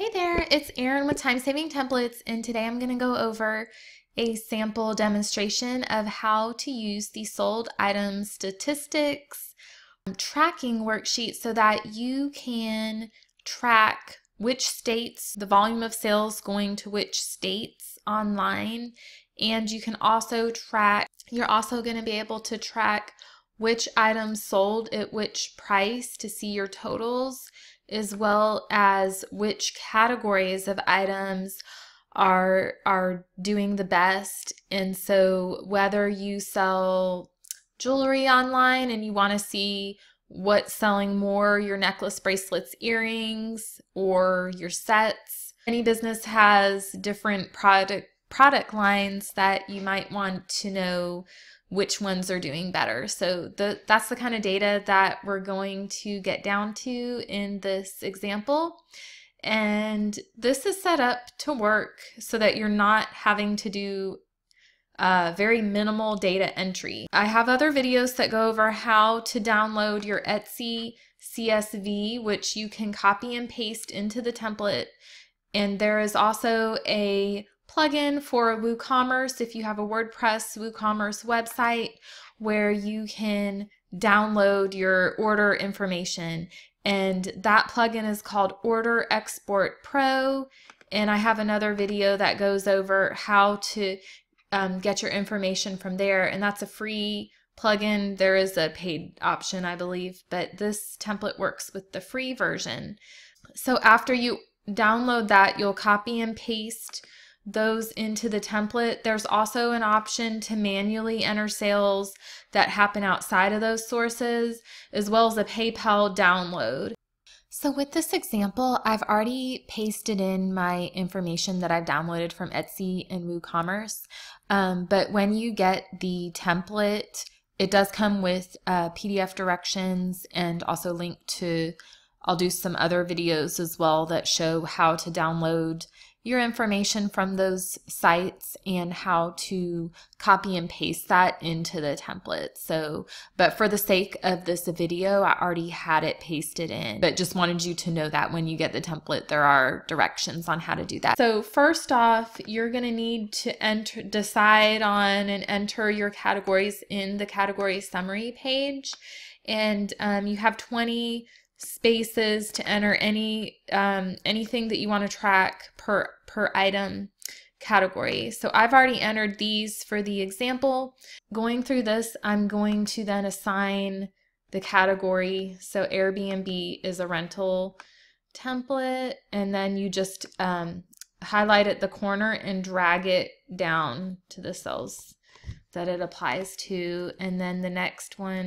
Hey there, it's Erin with Time Saving Templates, and today I'm going to go over a sample demonstration of how to use the sold item statistics um, tracking worksheet so that you can track which states, the volume of sales going to which states online, and you can also track, you're also going to be able to track which items sold at which price to see your totals as well as which categories of items are are doing the best. And so whether you sell jewelry online and you want to see what's selling more your necklace bracelets earrings or your sets. Any business has different product product lines that you might want to know which ones are doing better. So the, that's the kind of data that we're going to get down to in this example. And this is set up to work so that you're not having to do uh, very minimal data entry. I have other videos that go over how to download your Etsy CSV, which you can copy and paste into the template. And there is also a plugin for WooCommerce if you have a WordPress WooCommerce website where you can download your order information. And that plugin is called Order Export Pro. And I have another video that goes over how to um, get your information from there. And that's a free plugin. There is a paid option, I believe, but this template works with the free version. So after you download that, you'll copy and paste those into the template. There's also an option to manually enter sales that happen outside of those sources, as well as a PayPal download. So with this example, I've already pasted in my information that I've downloaded from Etsy and WooCommerce. Um, but when you get the template, it does come with uh, PDF directions and also link to, I'll do some other videos as well that show how to download your information from those sites and how to copy and paste that into the template. So, but for the sake of this video, I already had it pasted in, but just wanted you to know that when you get the template, there are directions on how to do that. So first off, you're going to need to enter, decide on and enter your categories in the category summary page. And um, you have 20 spaces to enter any um, anything that you want to track per per item category. So I've already entered these for the example. Going through this, I'm going to then assign the category. So Airbnb is a rental template, and then you just um, highlight at the corner and drag it down to the cells that it applies to. And then the next one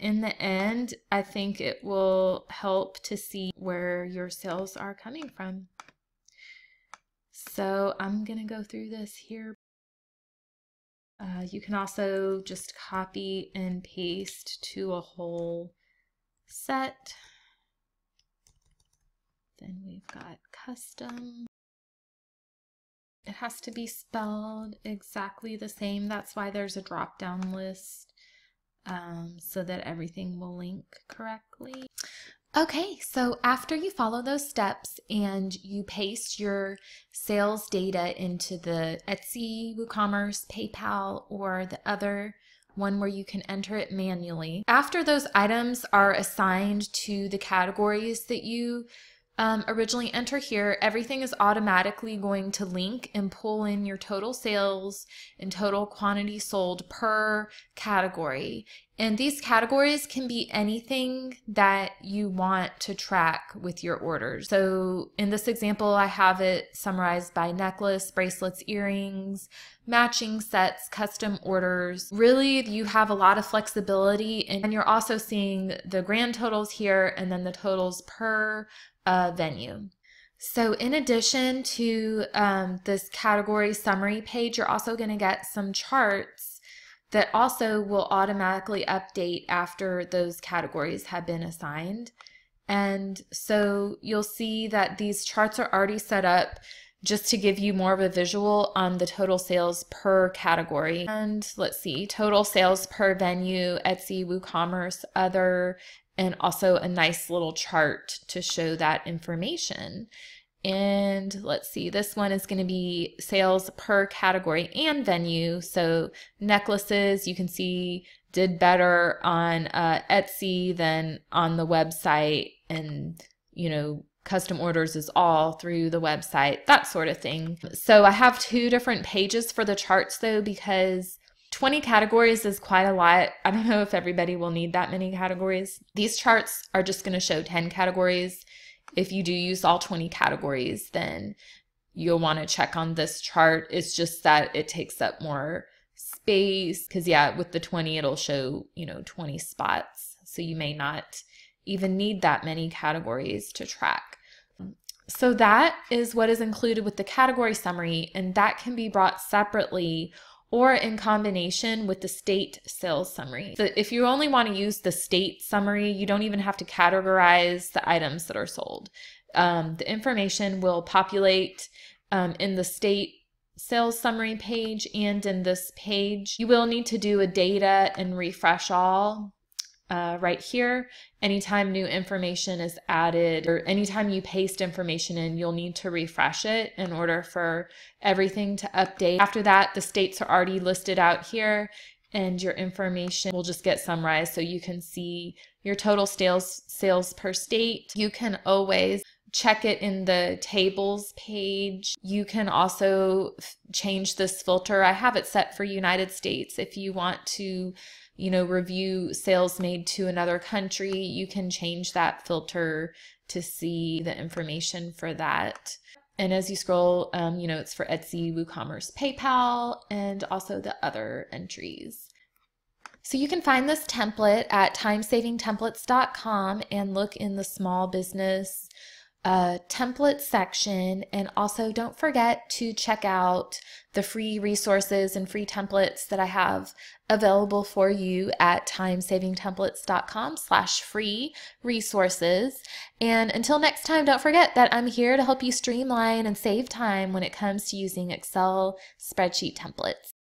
in the end, I think it will help to see where your sales are coming from. So I'm going to go through this here. Uh, you can also just copy and paste to a whole set. Then we've got custom. It has to be spelled exactly the same. That's why there's a drop down list um, so that everything will link correctly. Okay, so after you follow those steps and you paste your sales data into the Etsy, WooCommerce, PayPal, or the other one where you can enter it manually, after those items are assigned to the categories that you um, originally enter here, everything is automatically going to link and pull in your total sales and total quantity sold per category. And these categories can be anything that you want to track with your orders. So in this example, I have it summarized by necklace, bracelets, earrings, matching sets, custom orders. Really, you have a lot of flexibility and you're also seeing the grand totals here and then the totals per uh, venue. So in addition to um, this category summary page, you're also going to get some charts that also will automatically update after those categories have been assigned. And so you'll see that these charts are already set up just to give you more of a visual on the total sales per category. And let's see, total sales per venue, Etsy, WooCommerce, other, and also a nice little chart to show that information. And let's see, this one is going to be sales per category and venue. So necklaces, you can see did better on uh, Etsy than on the website and, you know, custom orders is all through the website, that sort of thing. So I have two different pages for the charts though, because 20 categories is quite a lot. I don't know if everybody will need that many categories. These charts are just going to show 10 categories. If you do use all 20 categories, then you'll want to check on this chart. It's just that it takes up more space because yeah, with the 20, it'll show, you know, 20 spots. So you may not even need that many categories to track. So that is what is included with the category summary, and that can be brought separately or in combination with the state sales summary. So if you only want to use the state summary, you don't even have to categorize the items that are sold. Um, the information will populate um, in the state sales summary page and in this page. You will need to do a data and refresh all uh, right here. Anytime new information is added or anytime you paste information in, you'll need to refresh it in order for everything to update. After that, the states are already listed out here and your information will just get summarized so you can see your total sales sales per state. You can always check it in the tables page. You can also change this filter. I have it set for United States if you want to you know, review sales made to another country, you can change that filter to see the information for that. And as you scroll, um, you know, it's for Etsy, WooCommerce, PayPal, and also the other entries. So you can find this template at timesavingtemplates.com and look in the small business uh, template section. And also don't forget to check out the free resources and free templates that I have available for you at timesavingtemplates.com slash free resources. And until next time, don't forget that I'm here to help you streamline and save time when it comes to using Excel spreadsheet templates.